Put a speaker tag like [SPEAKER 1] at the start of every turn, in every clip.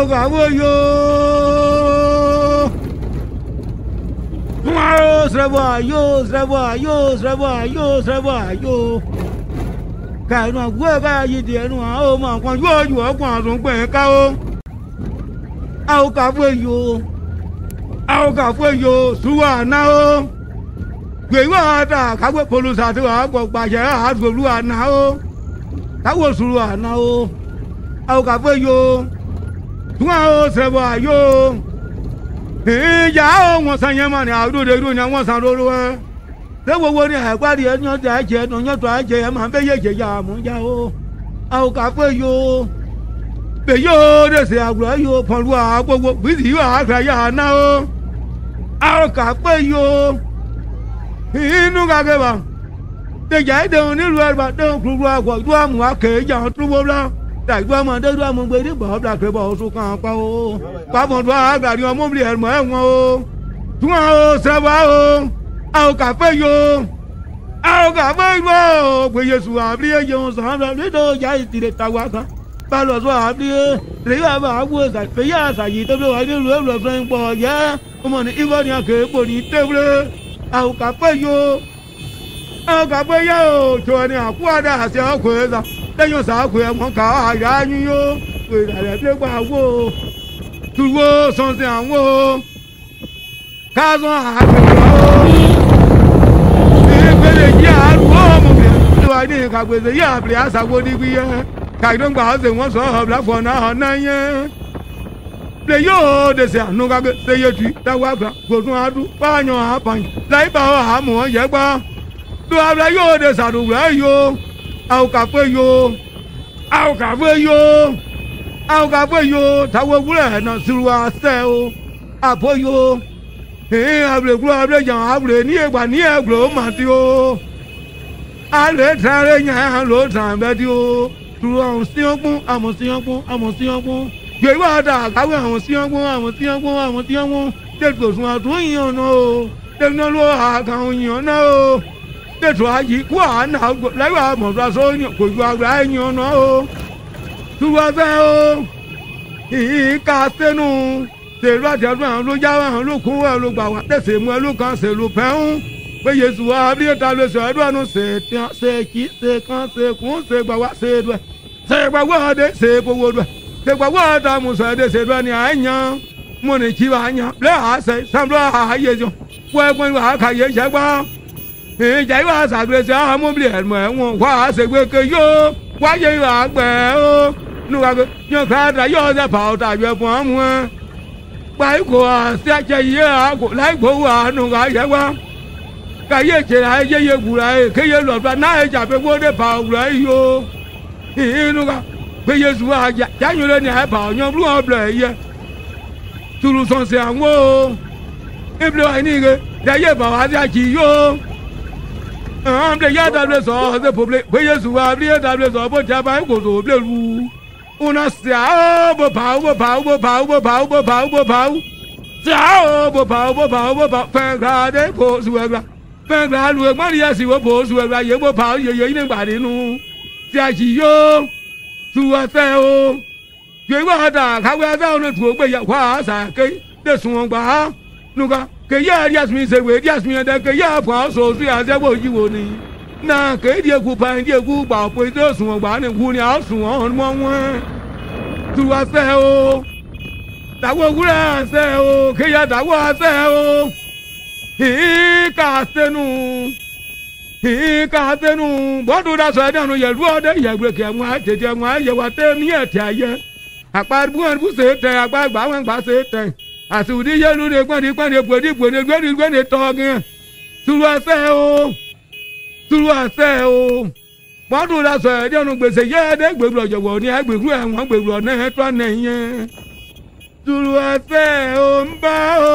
[SPEAKER 1] ọ̀gá wọ̀nyó. Mwaro srẹ̀bọ̀ àyò srẹ̀bọ̀ àyò srẹ̀bọ̀ àyò srẹ̀bọ̀ àyò. Kàìnà àgúwẹ̀ báyìí di ẹnu àwọn ọmọ kan yóò yù ọkùn àtún pẹ̀ káwó. Àwọn kàfó èyò àwọn kàfó èyò súwà náà ó. Gbèyìnwá àtà kágbé polúsà tí wàá gbọ̀ gbàjẹ́ àádùn wọn ò sẹ́wọ́ ayó ìyá ò san yẹn mọ̀ ní àdúró ìdúró ni wọ́n san lóró ẹ lẹ́wọ̀wọ́ ni àgbárí ẹ yọ̀n tó àjẹ ẹnu yọ̀n tó àjẹ ẹ máa ń fẹ́ yẹ̀jẹ̀ yà á mú yá o àwọn kàfẹ́ yó bèyí ó dẹ̀sẹ̀ àgùrọ̀ yó pọ̀lú àgbogbo bìtì yóò àgbà yà á ná o àwọn kàfẹ́ yó inú kàkẹ́ tẹ̀jà ẹ̀dẹ̀ onílù ẹ̀rọ àdéhùn kúrú àgọ̀ tó àmú àkèéjà dàgbà mọ dọdọ àmọ gbèdé bọ ọdọ àkẹbọ ọsùn kan pa o pàmọdọ àgbàdì ọmọ mi ẹrùmọ ẹwọn o tún àwọn o sẹwà o àwọn kàfẹ yìí o àwọn kàfẹ yìí o gbèyè sùn àbílẹ̀ yẹun sàn án lọ́dọ̀ ìjà ìtìlẹ̀ tàwa kan balọ̀ sọ àbílẹ̀ rèé àbá àwọn òsàfẹ́yà àṣàyè tó fẹ́ wà ní ìlú ẹ̀rọ fẹ́ ń pọ̀ ọ̀jẹ́ ọmọ ní ìwọ ni àkèépò ní tẹ́wúrẹ́ àwọn kàfẹ́ yìí o àwọn kàfẹ́ yìí o tòun ni àkúwàdà lẹ́yìn ọ̀sà pé ẹ̀mọ́ ká àyà yín yó pé ìdàlẹ̀ bí gbà wó sọ̀nsẹ̀ àwọn o ká sọ àgbẹ̀rẹ̀ o ìgbélé jí àrùwọ̀ ọmọ mi ló wà ní ìkàgbèsè yí àbẹ̀rẹ̀ àṣàgbó níbi yẹn kàdóńgbà ọ̀sẹ̀ wọn sọ ọ̀bìlà fọ̀nà ọ̀nà yẹn le yoo dese anu kage se ye tui dawa gba gbodun adu kpaanyɔ apanyi laibawo amu yɛ gba do abla yoo dese adu wula yoo a ò kà pé yo a ò kà pé yo a ò kà pé yo táwọn ewúrẹ́ náà sùrùwà sẹ́ o àpò yo ee abirikuru abirijan abire ní ìgbà ní ẹgbẹ̀rún màtí o alẹ́ tẹ́rẹ́ yẹn ló tàn bẹ́ẹ̀ tí o tùrọ̀ àwọn síyọ́gbọ́n àwọn síyọ́gbọ́n àwọn síyọ́gbọ́n gbèrú àdá àkáwé àwọn síyọ́gbọ́n àwọn síyọ́gbọ́n àwọn síyọ́gbọ́n tètè òṣùwọ̀n àtúnyìn ọ̀nà o tètè lọ́wọ́ àkàwọ̀nyìn ọ̀nà o dètò àjì kú àánà lẹ́wà mọ̀tò aṣọ kò ju àgbà ẹ̀yìn ọ̀nà o tuwa fẹ́ o ìyí ká sẹ́nu tèrú àtẹ̀dún àwọn ló já àwọn ló kó wọn ló gbà wá tẹ̀sẹ̀ mú ẹ ló kàn ṣèlú pẹ́hún pé yéṣu wa bí ta lè sọ ẹdún àánú ṣe tiẹ̀ ṣe kí ṣe kan ṣe kún ṣe gbà wá ṣe dùẹ̀ ṣe gbà wá ọdẹ ṣe gbowó dùẹ̀ ṣe gbà wá ọdẹ àmùsọ̀ ẹdẹ ṣe dùẹ̀ ni àyàn mọ̀nìkì wa yàn lẹ́hàá ṣe sàmúlò àyè jọ wọ́n ẹgbẹ́ wa kà yé ìjà yóò àṣàgbèsè àmúbilẹ̀ ẹ̀mọ̀ ẹ̀wọ̀n wà á ṣègbèké yóò wáyé àgbẹ̀ ó nùgbàgbé yóò káàdà yóò ṣe pàwọ́tà àjọ fún ọmọ wọn. gbàyìkò àṣẹjẹ yìí àgò láìgbòho àánúgà yẹ wá. kàyé ìṣẹ̀lẹ̀ ayẹyẹ gbùrà èkéyé lọ́dọ̀ náà ìjà pé wọ́n dé pàwọ́tà yìí ó. ìnùgà pé yéṣu àjà jáyìn lé ní àìbà ọ̀yàn ló ń bẹ̀rẹ̀ yẹ. tùrù sọ̀nsẹ̀ àwọn ó. ìbílẹ̀ wà ní ike dẹ́yẹ bàwá sí àjì amble ya dable so ze poble bo yesu wa amble dable so bo jaba ko so ble lu una sia o bo pa bo pa bo pa bo pa bo pa bo pa sia o bo pa bo pa bo pa fa de ko su wa ga fa ga wo bo su ye bo pa ye ye ni gba nu ti a yo su o ye wa da ka wa da ona tu gbe ya wa sa ke de sun gba nuka ke ya asumi se we asumi da ke ya fa so su ya se wo ni na ke di eku pa di eku gba po ite sun gba ni ku ni a sun won mo won o dawo wura se o ke ya dawo o hi ka senu hi ka nu ye ru ode ye gbe ke mu a tete mu a ye wa te àsùnwòn yẹlu ne gbọ́dọ̀ gbọ́dọ̀ gbọ́dọ̀ gbọ́dọ̀ gbọ́dọ̀ gbọ́dọ̀ tọ́gán tulu asẹ o tulu asẹ o mọ́tò la sọ ẹ̀dí ọ̀nù gbèsè yẹ ẹ̀dí gbègbè ọ̀jọ̀gbọ̀ ní agbègbè ẹ̀wọ̀n gbègbè ọ̀nà ẹ̀tọ́ ọ̀nà yẹn tulu asẹ o ń bá o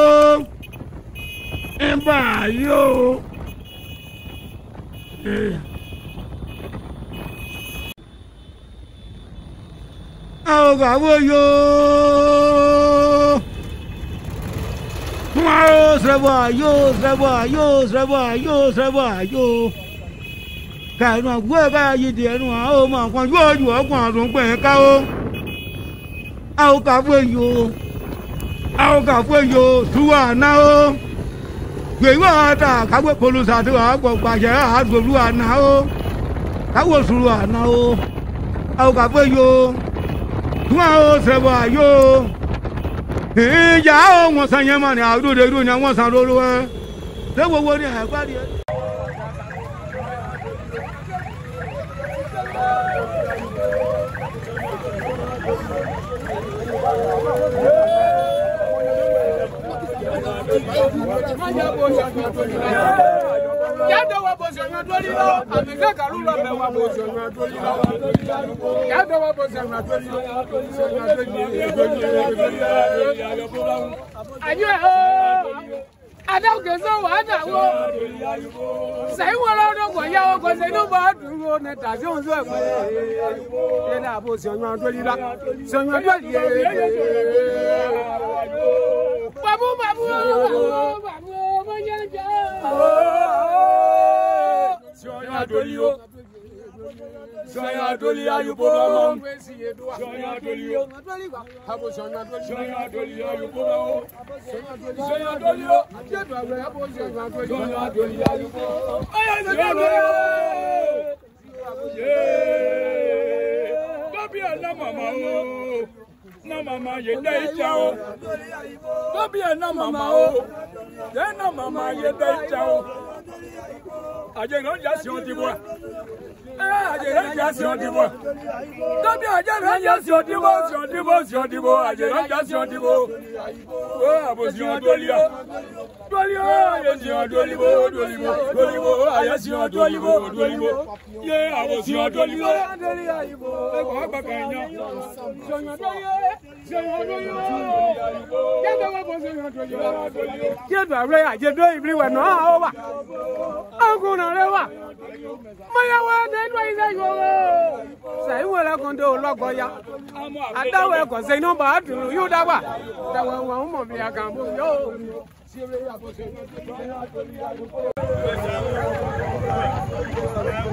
[SPEAKER 1] ń bá yó o. àwọn kàwé yóò. Yo, Zraba, yo, Zraba, yo, Zraba, yo. Kàánú àgbò ẹ̀ báyà di ẹnu àwọn ọmọ àwọn yóò ju ọkùn àdùn ẹ̀ káwó. Àwọn kàfé yo, àwọn kàfé yo, túwà náà ó. Gbèyìí àtà kágbé polúsa tí wàá pọ̀ pàṣẹ àdùnlú àná ó. Káwó sùúrù àná ó. Àwọn kàfé yo, túwà ó, Zraba yo ìyá ọ̀wọ̀n san yẹn mọ̀ ní àdúrà ìlú ni àwọn san lóru wọn léwòwò ni àgbáre.
[SPEAKER 2] Yeah. Yàtọ̀ wa bọ̀sẹ̀ ọ̀nà tó lílọ. Àmì kẹ́kàrú lọ bẹ̀ wa bọ̀sẹ̀ ọ̀nà tó
[SPEAKER 1] lílọ. Yàtọ̀
[SPEAKER 2] wa bọ̀sẹ̀ ọ̀nà tó lílọ. Àyè ooo.
[SPEAKER 3] Adáwùkẹ́ sọ wà á dà wọ́.
[SPEAKER 2] Sẹ́yìn wọ́n lọ́wọ́ náà wọ̀ yá wọn kọ́ sẹ́yìn náà bá dùn ún ní tàbí òun sọ ẹ̀kọ́. Ṣé náà bó ṣe ọ̀nà tó lílọ? Ṣé ọ̀nà tó lílọ? Bàbú bàbú bàbú bàbú bàbú bàbú
[SPEAKER 1] adolio. Soya adolio ayubora mo.
[SPEAKER 2] Soya adolio. Soya
[SPEAKER 1] adolio ayubora mo. Soya adolio. Soya adolio ayubora mo. Soya adolio. Yeah. Don't be a mama na mama ye dai chao dobi e na mama o ye na mama ye dai chao aje ron ya si o ti bua ajẹrẹjà sí òdìbò tóbi ajẹrẹjà sí òdìbò sí òdìbò sí òdìbò ajẹrẹjà sí òdìbò ó àbòsíwọn dólíọ dólíọ àyẹsíwọn dólíbò dólíbò dólíbò àyẹsíwọn dólíbò dólíbò yé àbòsíwọn dólíbò
[SPEAKER 2] ẹkọ gbàgbà ẹyàn sọyàn dólíọ sọyàn dólíọ jẹjọ wọbọ sọyàn dólíọ.
[SPEAKER 1] jẹjọ rẹ àjẹdọ ìbílẹ̀ wẹ̀ náà
[SPEAKER 2] wà ọkùnrin rẹ wà mọ̀yàwó ẹ̀dẹ́ saiwo la kondo lɔgɔ ya adawɛ kɔsɛ nɔba adunu yu daba dawɛ wa ŋmɔ mi a kan bo yo.
[SPEAKER 1] Thank you.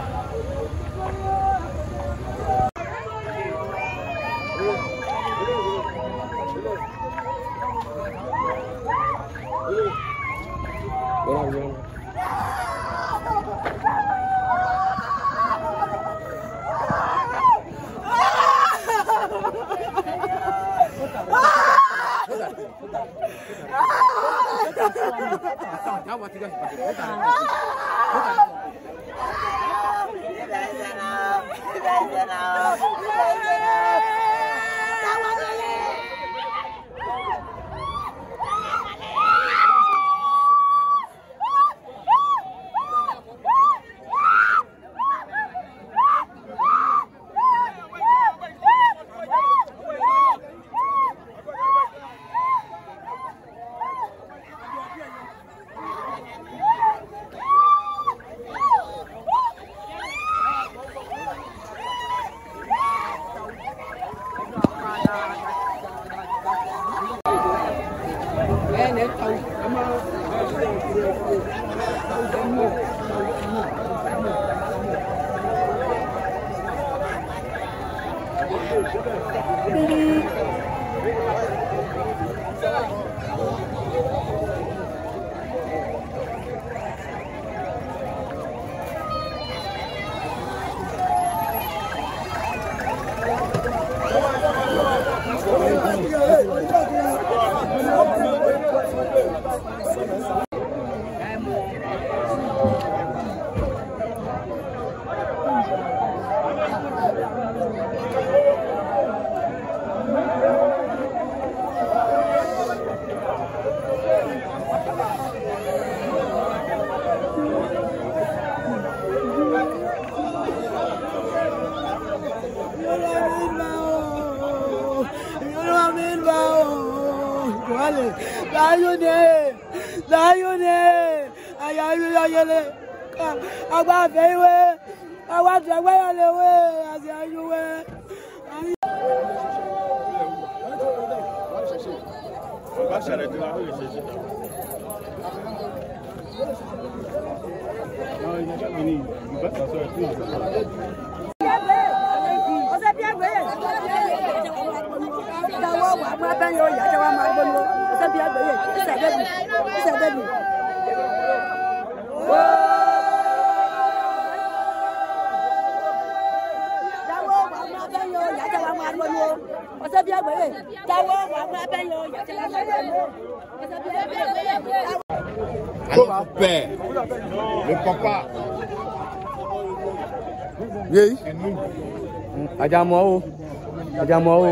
[SPEAKER 2] Tahu tiga seperti
[SPEAKER 1] kota. Kota. Tidak senang, tidak senang. wale láyúnẹ láyúnẹ àyàlúyọyẹlẹ ọgbà àfẹ́wé ọwọ́ àtúwẹ́yẹlẹwé àti àyúwé.
[SPEAKER 4] Non, il n'y a pas de mini. Il va s'asseoir
[SPEAKER 2] agbábẹ́ni ó yà jẹ́wọ́ máa
[SPEAKER 1] gbóni ó sẹ́bi àgbẹ̀yẹ ìṣẹ̀dẹ́bi ìṣẹ̀dẹ́bi. ọsẹbi agbẹyẹ
[SPEAKER 5] tawọ wà mú
[SPEAKER 2] abẹyẹ yàtọ̀
[SPEAKER 6] àwọn pẹ
[SPEAKER 4] le papa yeyi ajamọ o ajamọ o.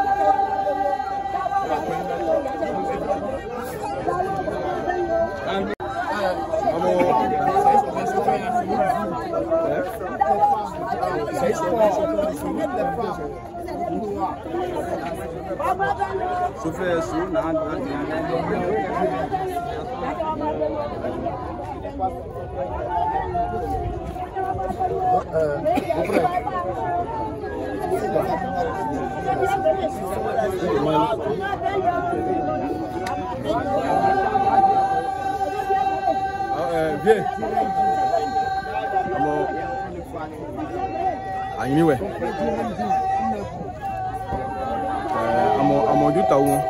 [SPEAKER 4] C'est
[SPEAKER 5] ah,
[SPEAKER 7] euh, bien. anyiniwɛ ɛɛ amɔ amɔju
[SPEAKER 4] tawo wọn.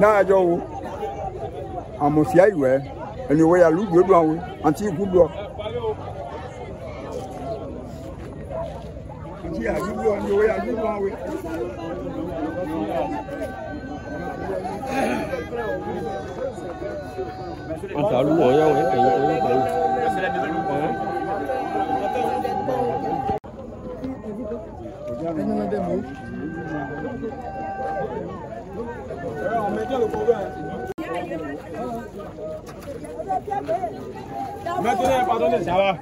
[SPEAKER 6] náà jọ wo àmọ̀síá ìwẹ́ anyway alugbe do àwọn anti iku do ti alugbe anyway alugbe àwọn
[SPEAKER 4] Asa alugbe oya we eyin oyin pe
[SPEAKER 1] Ẹni ọdẹ mọ̀ ó. Ẹ̀rọ àwọn ẹjọ́ ló kọ́ bẹ́ẹ̀. 慢点，慢
[SPEAKER 3] 点，下吧。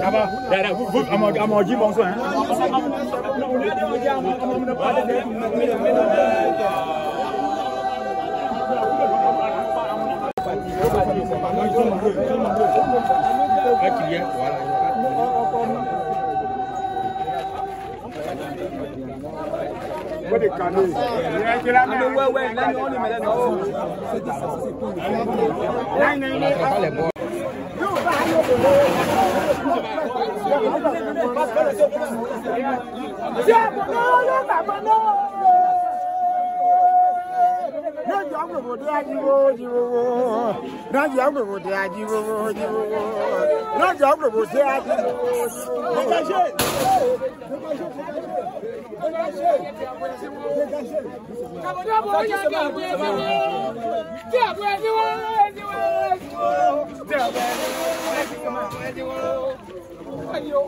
[SPEAKER 3] 下吧，来来，我我，俺们俺们家忙啥？
[SPEAKER 6] What they can do. And the way where let me only
[SPEAKER 4] let
[SPEAKER 2] me go.
[SPEAKER 8] Siapa nak tak
[SPEAKER 5] mana?
[SPEAKER 8] lẹ́jọ́ àgbègbòde ajíwó jíwówó lẹ́jọ́ àgbègbòde ajíwówó jíwówó lẹ́jọ́ àgbègbòde ajíwówó
[SPEAKER 1] jíwówó. Àbùdá bò ó yá kí àbú ẹni wó
[SPEAKER 2] kí àbú ẹni wó ẹni wó ẹni wó kí àbú ẹni wó ẹni wó ẹni wó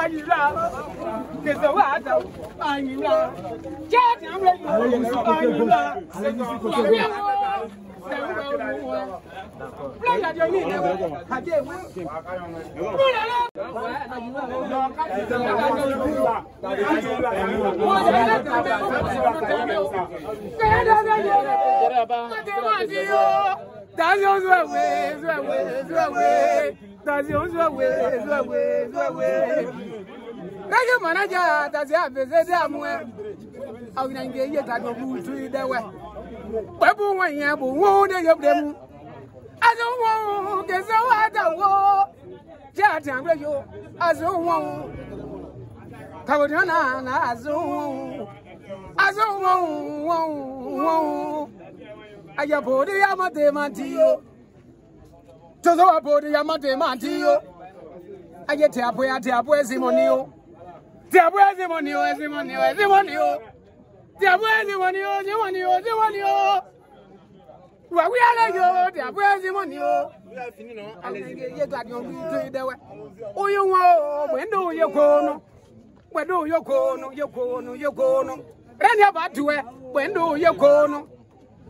[SPEAKER 2] ayira kese wa ada ayira jáde àwọn èèyàn ayira
[SPEAKER 1] sẹwẹ wo sẹwẹ wo fúlẹ̀ àjọ ní ìlẹ̀ wo
[SPEAKER 2] àjẹ ìwé
[SPEAKER 9] fúlẹ̀ lọ.
[SPEAKER 1] Kẹ́rẹ́dẹ́gbẹ́
[SPEAKER 2] yẹrẹ kọ́tẹ́ wà ní yóò. Tàbí ó sún ẹ̀wé, sún ẹ̀wé, sún ẹ̀wé. Tàbí ó sún ẹ̀wé, sún ẹ̀wé, sún ẹ̀wé. Kẹ́kẹ́ mọ̀nájà tàbí àfẹ́sẹ́ dé àmú ẹ. Àwọn ènìyàn yẹ tàbí òkú tú dẹ́wẹ̀. Pẹ̀bú wọn yẹn bò wọ́n dé yóò dé mu. Àti wọn kẹsẹ̀ wá dàwọ́. Jẹ́ àti àgbẹ̀ yóò, àti wọn. Kàwé náà náà àti wọn. Àti wọn wọn wọn aya bodi ya mademantiyo tozowa bodi ya mademantiyo aya tiabwe tiabwe ezimoniyo tiabwe ezimoniyo ezimoniyo ezimoniyo tiabwe ezimoniyo ezimoniyo ezimoniyo wawuyale yo tiabwe ezimoniyo yetadiyotuyidewe uyunwa bwendo uyekono bwendo uyekono yekono yekono reni abatuwe bwendo uyekono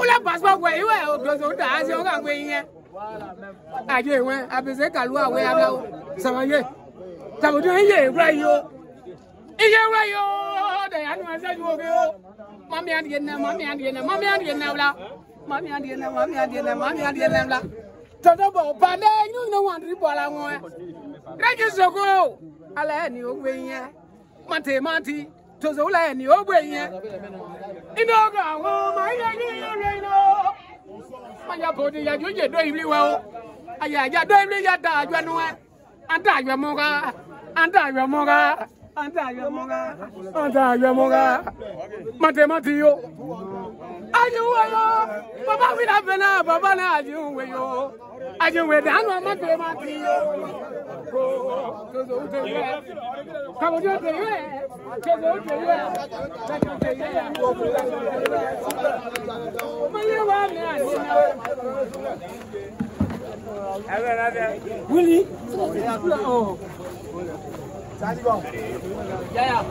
[SPEAKER 2] ule pasipọtụ wee iwe obodo nta asị ọ ga-agwa ihe adị enwe abịsị kalụ awe abịawo samanye samudu ihe ewura yi o ihe ewura yi o ọdọ ya nụ ase ju oge o mami adịghị nne mami adịghị nne mami adịghị nne wula mami adịghị nne mami adịghị nne mami adịghị nne wula tọdọ bọ bande nyu ne wọn ti bọ la wọn rẹji soko ala yẹ ni o gbe yẹ mate mati tozo la yẹ ni o gbe nínú ọgọ́ àwọn ọmọ ilé ní ìlú iná mọ̀jà bòdì yàjú yè dó ìlú wa o àyà àjà dó ìlú yà dá àjọ ẹnu wa à ń tà àjọ ẹmu ká à ń tà àjọ ẹmu ká à ń tà àjọ ẹmu ká à ń tà àjọ ẹmu ká mọ̀tẹ́mọ̀tì yó ajiwe yo baba wina fɛnɛ baba na ajiwe yo ajiwe danu a ma fɛ ma ti yo ko soso tɛ yɛ kabojo tɛ yɛ soso tɛ yɛ kajo tɛ yɛ mali wa mi a ni na.
[SPEAKER 7] wuli. Oh.
[SPEAKER 2] Dạ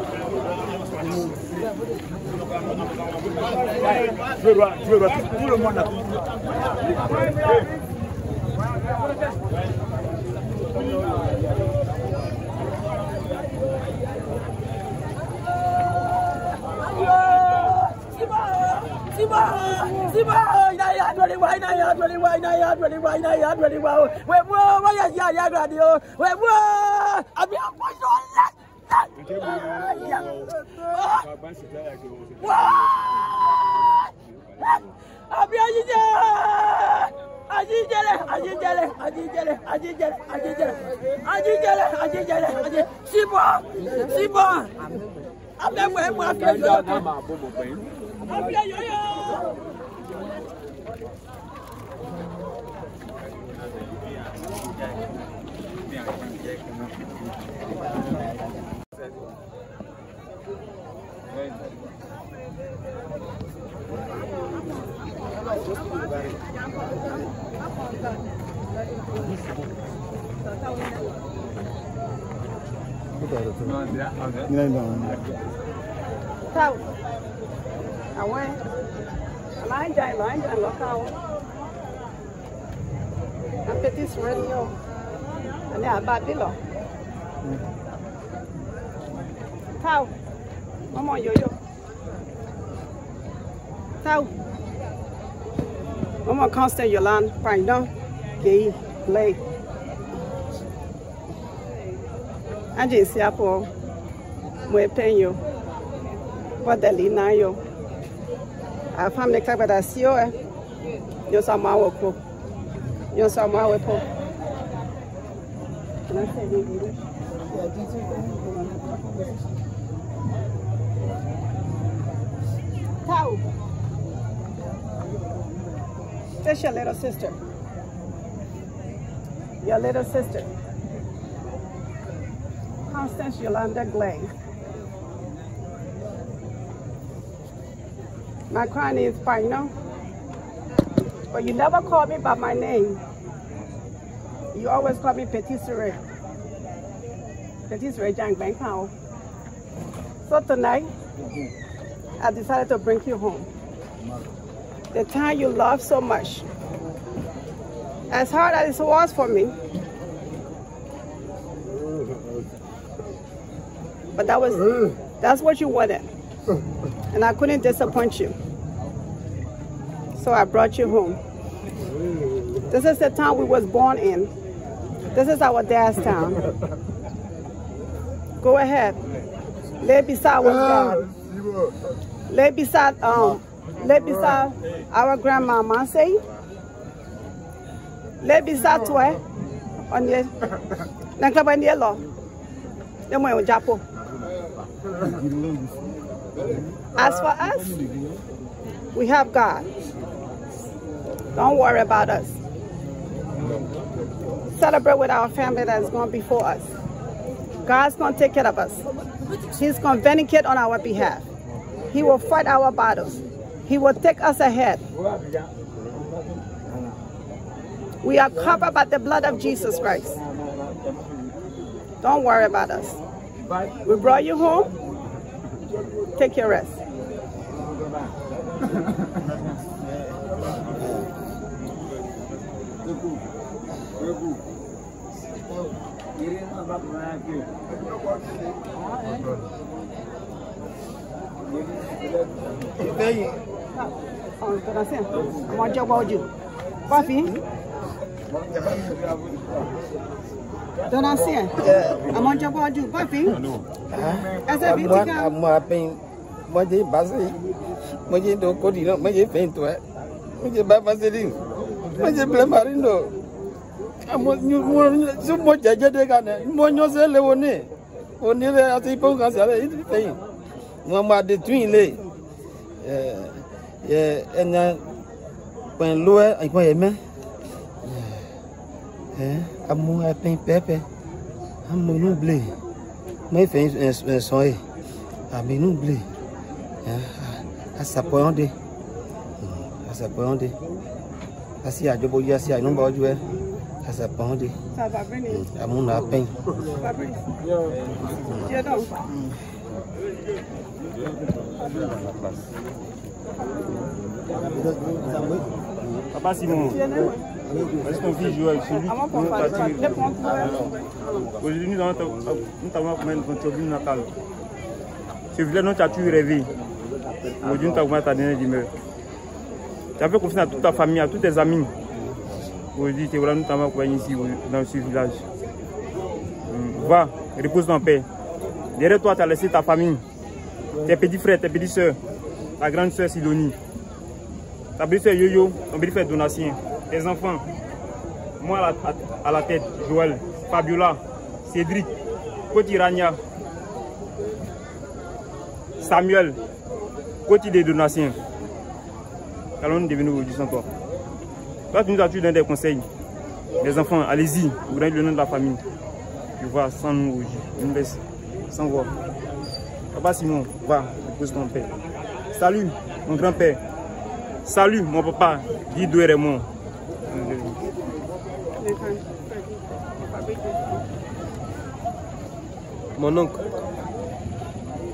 [SPEAKER 5] Wait, whoa,
[SPEAKER 1] why are you yelling at you? Wait, whoa, I'm your àbí
[SPEAKER 2] àjíjẹ àjíjẹlẹ àjíjẹlẹ àjíjẹlẹ àjíjẹlẹ àjíjẹlẹ àjíjẹlẹ àjíjẹlẹ síbọ síbọ abẹ́wọ̀ ẹ̀ mú afẹ́jọ́ lọ́kàn abẹ́yọ̀yọ̀.
[SPEAKER 5] Sao? À quên. Lái chạy, lái chạy lọ Anh biết this radio. Anh là ba đi lọ. Sao? Mama yo yo. Sao? Omo Constant Yolande. Pangdon Gay Lay. Aje siapo mwepenyo bodali nayo. Afam ne yo. sio e. Yo sama eh? Yo sama wepo. Can I say it in English? Yeah, did That's your little sister. Your little sister. Constance Yolanda Glaze. My crying is final. But you never call me by my name. You always call me Petit Sere. Petit Sere Jang Bang Pao. So tonight, I decided to bring you home the town you love so much. As hard as it was for me. But that was, that's what you wanted. And I couldn't disappoint you. So I brought you home. This is the town we was born in. This is our dad's town. Go ahead. Lay beside with
[SPEAKER 6] God.
[SPEAKER 5] Lay beside um, Lebisa our grandmama say. Lebisa twe on ye. Na klaba ndi Then we mo japo. As for us, we have God. Don't worry about us. Celebrate with our family that has gone before us. God's going to take care of us. He's going to vindicate on our behalf. He will fight our battles. He will take us ahead. We are covered by the blood of Jesus Christ. Don't worry about us. We brought you home. Take your rest. àwọn ìjọba ojú kọfí donasi ẹ àwọn ìjọba ojú kọfí ẹsẹ bíi ti ká. àmọ́ apẹ́yìn
[SPEAKER 7] mọ́jẹ́ ìbáṣẹ́ mọ́jẹ́ ìdókòdì náà mọ́jẹ́ ìfẹ́yìntì ẹ mọ́jẹ́ bá bá ṣe dín mọ́jẹ́ bílẹ̀ màrí náà tí mo jẹjẹ de ka nẹ mo nyọ se le wo ne o ni le ati ipo kan si ale yi ti fẹyin mo ma de tun yi le ẹẹ ye enya pen loe ikon ye me eh amu eh, e pen pepe eh, eh, amu nu ble me fe no son e ami nu ble eh asapoyon de hmm, asapoyon de asi ajobo yi asi inu ba oju e asapoyon hmm, de amu na pen e.
[SPEAKER 2] Yeah.
[SPEAKER 3] Papa Simon, est-ce qu'on vit jouer avec celui qui nous partir Aujourd'hui, nous avons une ville natale. Ce village, nous as tu rêvé Aujourd'hui, nous dans ta dernière demeure. Tu as fait confiance à toute ta famille, à tous tes amis. Aujourd'hui, tu voilà, nous t'avons ici, dans ce village. Hmm, va, repose en paix. Derrière toi, tu as laissé ta famille, tes petits frères, tes petites soeurs la grande soeur Sidonie. Ça belle-soeur yo-yo, on peut faire Donatien, Les enfants, moi à la, tête, Joël, Fabiola, Cédric, côté Rania, Samuel, côté des donations. Allons devenir aujourd'hui sans toi tu nous as donné des conseils. Les enfants, allez-y, vous donnez le nom de la famille. Je vois, sans nous je une baisse, sans voir. Papa Simon, va, je pose ton père. Salut, mon grand-père. Salut, mon papa, Guido et Raymond.
[SPEAKER 7] Mon oncle,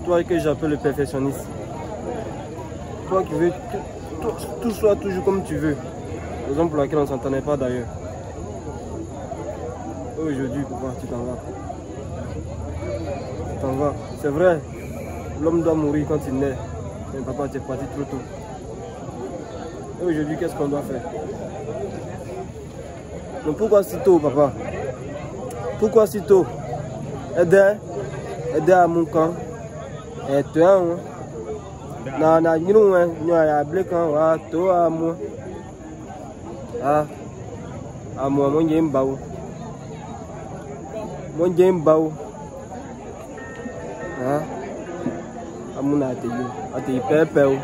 [SPEAKER 7] toi que j'appelle le perfectionniste, toi qui veux que tout, soit toujours comme tu veux, raison pour laquelle on ne s'entendait pas d'ailleurs. Aujourd'hui, pourquoi tu t'en vas Tu t'en vas. C'est vrai, l'homme doit mourir quand il naît papa, tu es parti trop tôt. Et aujourd'hui, qu'est-ce qu'on doit faire pourquoi si tôt, papa Pourquoi si tôt Aider, hein? aide à mon camp. Et toi, hein? na na quand non, toi, non, bleka wa to non, non, non, non, non, non, non, non, amúna àtẹ̀yí àtẹ̀yí pẹ́ẹ́pẹ́ o.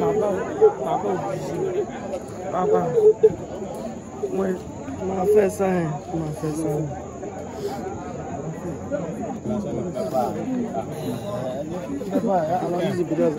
[SPEAKER 7] Bàbá bàbá òbí bàbá wẹ̀ máa fẹ́ sáyẹn máa fẹ́ sáyẹn. That's why I don't use it because.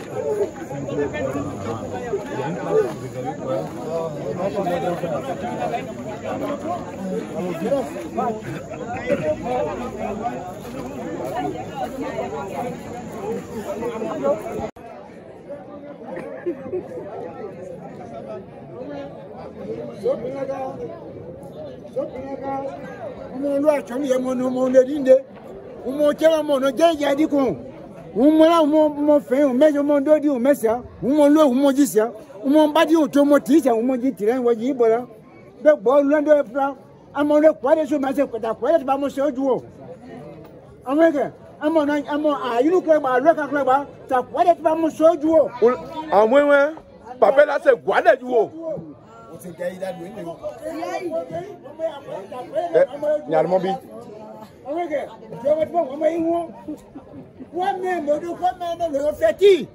[SPEAKER 1] Sopinaga,
[SPEAKER 8] Sopinaga, umuntu wacu yemunu umuntu erinde. mo kyerɛ mo no gye yɛ di ko mo mura mo mo fɛn o mɛ mo do di o mɛ sia mo lo o mo ji sia mo ba di o to mo ti sia o mo ji tirɛ o ji bɔ la bɛ gbɔ lɔn do fila e amɔ ne kɔ de so ma se kɔta kɔ de ti ba mo sɛ o ju o amɔ kɛ amɔ na amɔ ayinu kɛ ba alɔ ka kɛ ba ta kɔ de ti ba mo sɛ o ju o. àwọn ẹwẹ́ pàpẹ́ la ṣe gbọ́ alẹ́ ju o. ẹ ɲàlùmọ́ bí awege jɔnma tuma ŋɔma yi ŋo wa mɛ mɛ do ko mɛ ne lɔ fɛ ti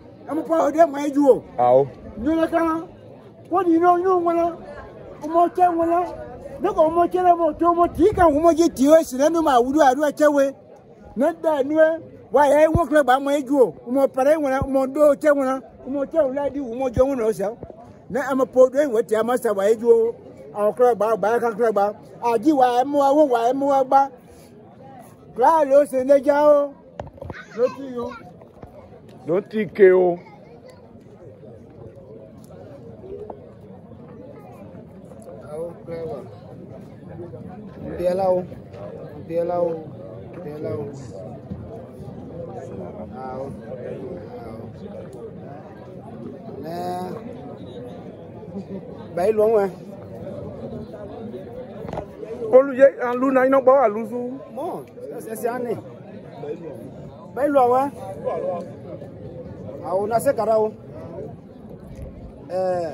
[SPEAKER 8] pa o de ma o. awɔ. nyɔnɔ kan ko nin n'o n'o ŋɔnɔ o ma tɛ ŋɔnɔ ne ko o ma tɛ ne ma o to kan o ma je ti o sira ne ma wudu a do we ne da nue wa yɛ wo kura ba ma ye o o ma pare ŋɔnɔ o ma tɛ ŋɔnɔ o ma tɛ o la di o jɔ ŋɔnɔ o Là, le Sénégal, le tuyau. Le
[SPEAKER 1] ticket.
[SPEAKER 7] Dia lau, dia lau, dia lau. Au, au. Nè, bấy luôn
[SPEAKER 8] mà. olùyẹ àlùnà iná gbọ́ àlùzù.
[SPEAKER 7] mọ ẹsẹ àná bẹ́ẹ̀ lu àwọn àwọn onase kara o ẹẹ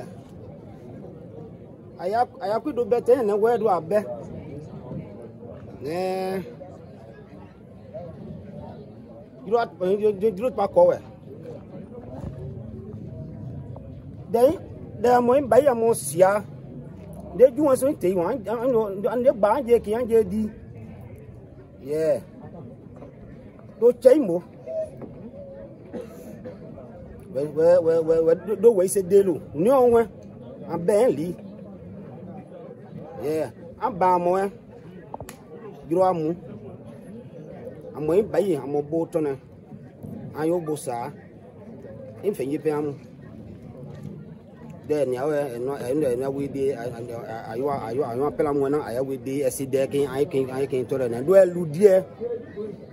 [SPEAKER 7] ayakudo bẹ tẹyìn náà wẹẹ do abẹ ẹẹ yúrò yúrò tó bá kọ wẹ dẹyìn dẹyìn mọ ìbáyà mọ síá. de juwa so te wa an de ba je ki an je di yeah do chei mo we we we we we do we se de lu ni onwe an be li yeah an ba mo e juro amu amu bayi amu bo to na ayo bo sa in fe yi pe amu dɛ nia wɛ ɛnua ɛnua ɛnua wi de ayiwa ayiwa ayiwa pɛlɛ mu na ayɛ wi de ɛsi dɛ kin ayi kin ayi kin tɔ dɛ nɛ do ɛlu diɛ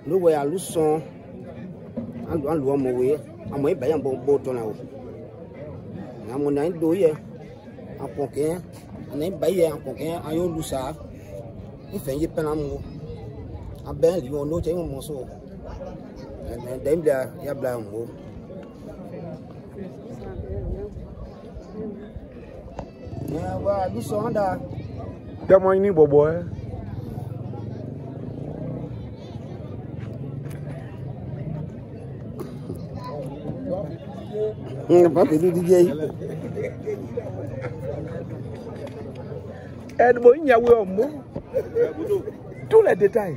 [SPEAKER 7] do wɛ alu sɔn alu alu ɔmɔ wɛ amɔ ibɛ yɛn bɔ tɔ na o namu na do yɛ akɔkɛ ana ibɛ yɛ akɔkɛ ayɔ lu sa ifɛ yi pɛlɛ mu abɛ li wɔ n'o tɛ yɛ mɔ so ɛnɛ dɛ bila yabla ŋgo. Yeah, well, this one that.
[SPEAKER 6] Yeah, man, you need boy.
[SPEAKER 8] Papi ni DJ. And boy, you are more. Tout le détail.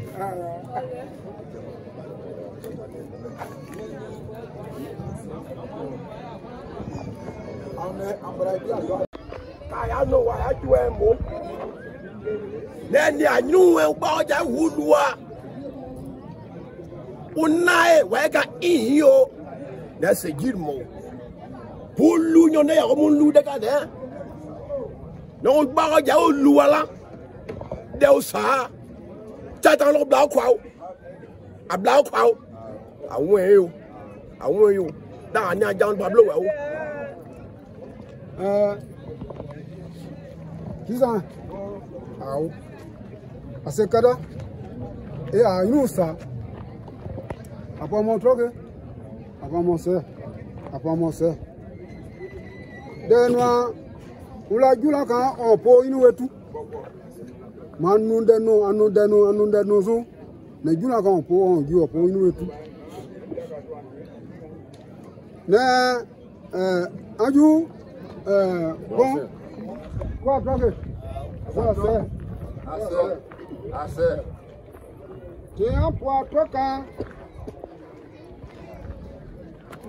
[SPEAKER 6] I'm, I'm, I'm, I'm, kaya no wa ya ju emo nani anyu we ba oja hulua unae wega ihio na se girmo bulu nyo ne ya mo lu de ka de no gba oja oluwala de osa tata lo bla kwa o abla kwa o àwọn e o àwọn e o da ni ajan pablo we o
[SPEAKER 9] kisa awo ase kada e a inu sa apa mo troge apa mo se apa mo se denwa ulajula kan opo inu wetu ma nu denu anu denu anu denu zu ne jula kan opo on ju opo inu wetu ne eh aju eh bon Quoi, Blanche Assez, assez, assez. Tu poids,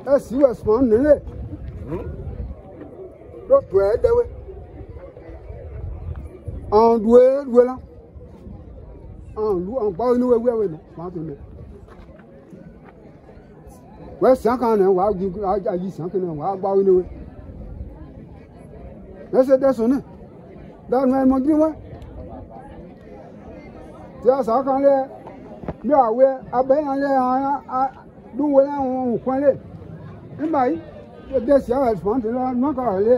[SPEAKER 9] eh, si vous êtes mon nez. de hmm? eh, ben En doué, doué là. En loup, en bas, nous, oui, oui, non. Ouais, c'est ans, un, ouais, j'ai dit, c'est ans, un, ouais, bah, oui, Mais c'est lẹ́nu ẹ̀mọ́ gírí wọn. tí a sàá kan lẹ bí àwẹ abẹ́yàn lẹ dúnwó lẹ́hùn òkun lẹ nígbà yìí dé sí àwọn ẹ̀sùn tó lọ nọ́kọ̀ lẹ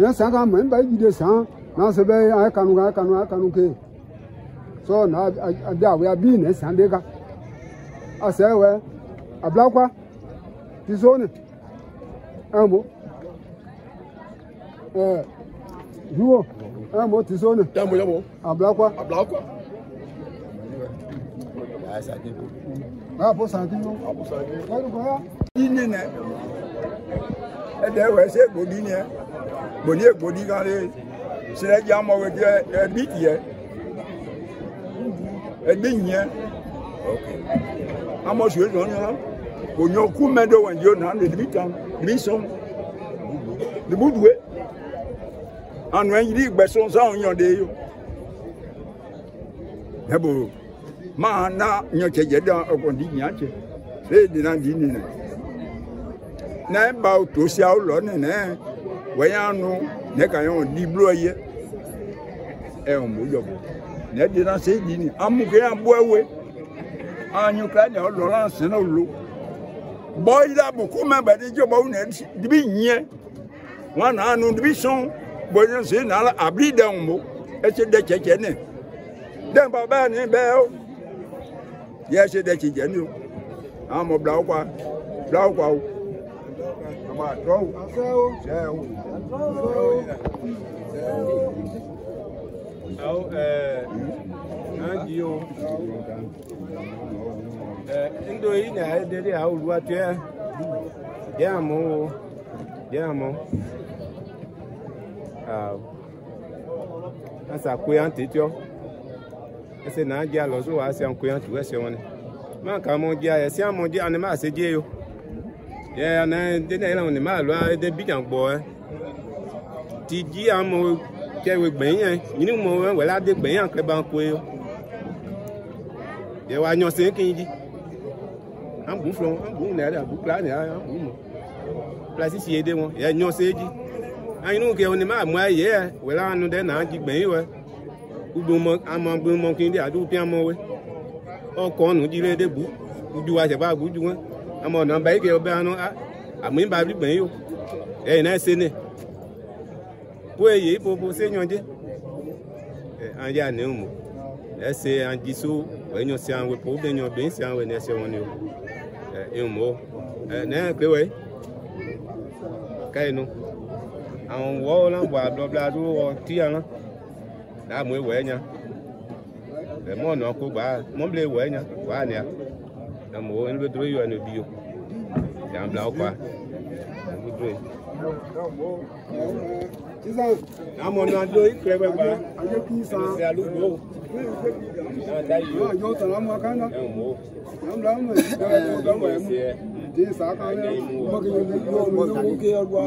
[SPEAKER 9] yẹn se kan a nígbà yìí jìde sàn náà sọ bẹ́ẹ̀ àyẹ̀kanu àyẹ̀kanu àyẹ̀kanu ké sọ náà àbí àwẹ àbí ìnẹ̀ sàn dé ká àṣẹ wẹ àbúlákwá ti sóni ẹ̀ mọ́ ẹ̀ yúwọ́. Eh mo ti so ne. Da mo yabo. Ablakwa. Ablakwa.
[SPEAKER 8] Ya sa de. Na
[SPEAKER 6] po sa de no. Apo sa de. Wa ru ko ya. Ni ne. E de we se gbo ni ne. Gbo ni gbo ni kan le. Se le ja mo we je e bi ti e. E de yin. Okay. Amo se jo ni na. Ko nyoku me do wen jo na le bi tan. Bi so. Ni bu duwe anu enyiri igbeso nso ahụ nyọ dị ebo ma na nyoche jeda ọkwọ ndị nyi ache redi na ndị nne na ịba otu osi ụlọ nene wee ya anụ na ka ya ọdị blu ihe ewu m ụjọ bụ na ịdị na sị dị nne amụke ya bụ ewe anyị ka na ụlọ na nsị na ụlọ bọọ ile abụkụ mebe dị jọba ụnụ ebe dibi nyie nwa na anụ dibi bonya se na la abri da mo e se de cheche ne den baba ni be o hmm. ye se de cheche ni o àwọn mo bla kwa bla kwa o
[SPEAKER 9] ama to o se o se o se
[SPEAKER 4] o ao eh anji o eh ndo yi na de de a oluwa te ya mo o ya mo Ah, asa koya tetɔ ɛsɛ naa dza lɔ so wa asiam koya tu ɛsɛ wani ma ka mo dza ɛsiam mo dza ne ma se dze yo yɛ ana de ne ah, eh. yɛlɛ e ne ma lɔ ɛdɛ bi dza gbɔ ɛ ti dzi amewo kɛ wo gbɛnyɛ nyini mo wɛlɛ ade gbɛnyɛ kɛ ba koe yo yɛ wa nyɔ se keŋ dzi ambu flɔ ambu nɛ abu kla nɛ ambu mɔ plasi si ye de mɔ yɛ nyɔ se dzi. anyị n'oge onye ma mụ ya were anụ dị na ajị gbe iwe ugbo ndị pịa mọwe ọkụ ọnụ bụ uju wa uju nwe ama ọnụ amụ gbe iwe eyi na ese e, e, ne bụ eyi ibo se nyọ je anyị a na ụmụ ese anyị so wee si anwe pụ anwe na ese nwanne ụmụ na kainu àwọn wọ́ọ́ la wà dọ́bla ɖo wɔ tia la da amoe wɔe nya le mɔnɔ ko gba mɔbile wɔe nya wɔa nia amewo ne be dro yɔ ne bi o yambla wo kɔa ne dro yi. sisan amɔnɔ do ikpe bɛ gba ɛsɛ alugbo ɛyɔ tɔlɔ mɔ kan
[SPEAKER 6] na yambla wo mɛ
[SPEAKER 9] yambla wo mɛ. nike
[SPEAKER 6] ọgbà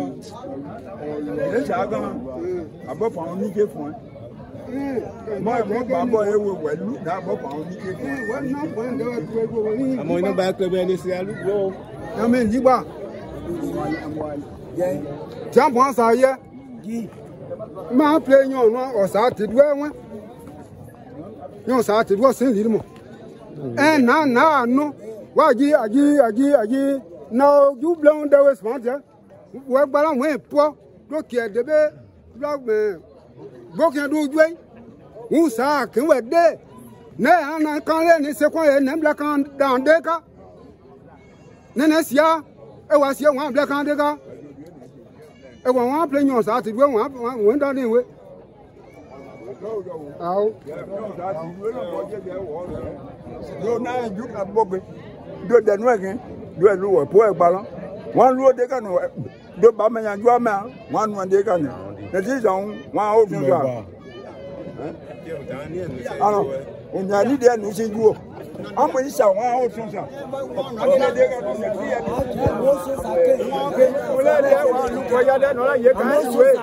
[SPEAKER 6] ẹ̀ṣẹ̀ agbọ́n àbọ̀pọ̀ àwọn nike fún ẹ mọ ẹ̀mọ́ bàbọ̀ ewu pẹ̀lú dábọ̀pọ̀ àwọn nike fún ẹ.
[SPEAKER 9] àmọ́ iná bá pẹ́ bẹ́ẹ̀ ní sí alúgbó. ẹ̀mí nígbà jump wọn sá yẹ máa pè é yan ọ̀nà ọ̀sà àtẹ̀dúwẹ̀ wọn yan ọ̀sà àtẹ̀dúwẹ̀ sí ìlú mọ̀ ẹ̀ náà náà nù waji aji aji aji na jublan da we smanja we gbara we po do ke de be lo me bo ke do jwe u sa ke we de ne ana kan le ni se kon ye ne bla kan dan de ka ne ne sia e wa sia wa bla kan de ka e wa wa play nyon sa ti we wa wa dan ni we
[SPEAKER 6] Awo. Yóò náà yóò ká gbọ́gbé do denu ege do elu wo po egba lo wan lu de kanu do ba me yan ju ame nu de kanu ne ti so wan o fun so alors on a ni de nu si ju o an pe isa wan o fun so akile de kanu se ti e wo se sa ke o de wa lu ko ya de no la ye kan luwe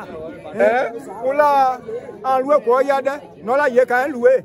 [SPEAKER 6] eh o la
[SPEAKER 9] alu ko ya de no la ye kan luwe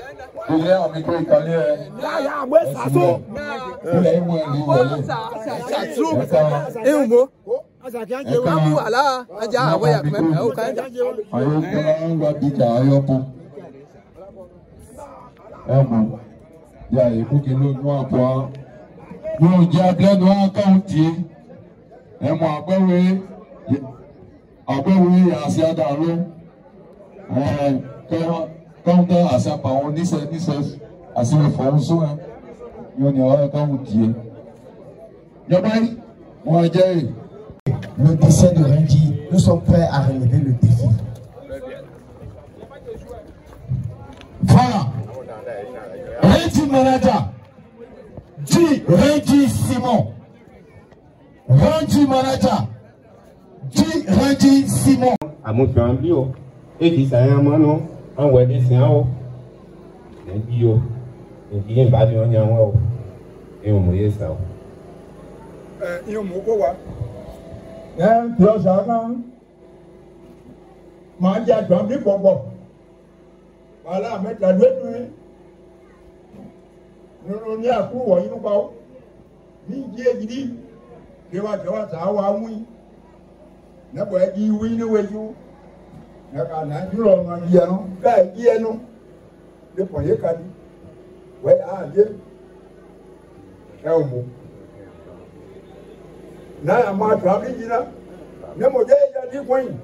[SPEAKER 8] ilé àmì tó ìkàlẹ̀ ẹ̀ ẹ̀sùnmọ̀ ilẹ̀ ìmọ̀ ìlú wọlé ẹ̀ka ìwò ẹ̀ka nàbàtì ayé kàláńgbà bíjà ayọ́pọ̀ ẹ̀mọ̀ yà èkó kìló nù àpọ̀ yóò jẹ́ abẹ́nu àkáǹtì
[SPEAKER 6] ẹ̀mọ̀ àgbẹ̀wé àgbẹ̀wé yà sí adàlú ẹ̀ kẹwàá kankan asapahun décès
[SPEAKER 8] de Renji, nous sommes prêts à relever le défi. Voilà.
[SPEAKER 4] Rendi Manaja, dit Rendi Simon. Rendi Manaja, dit Rendi Simon. Àmọ́ fẹ́ wọn bí o, èkìtì àyàn máa ń lọ àwọn ẹ̀dí sìn áwọ̀ ẹ̀ ń o nǹkan yẹn bá ní wọn yàn wọ́n o ẹ̀ ń mú yé sàn o.
[SPEAKER 6] ẹ ẹ ń mú kó wa. ẹ ń tí ọ̀sán náà máa jẹ àgbọn bí pọ̀pọ̀ wàhálà mẹ́ta lónìí rẹ̀ nínú ní àkúwọ̀ yín pa ó ní ìdí èyí kéwàkéwà tá a wà wí nẹ́pọ̀ ẹ̀ kí wí naka na adwuro no adeɛ no ka adeɛ no ne pɔye ka ni wɛ adeɛ ɛwɔ na ama ato ame gyina ne mo de ɛyɛ adi kwan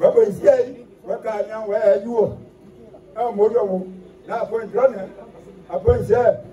[SPEAKER 6] wɔbɛ nsia yi wɔka anya wɔ ɛyɛ yi wɔ ɛwɔ mo dɔ wo na afɔ ntura ne afɔ nsia.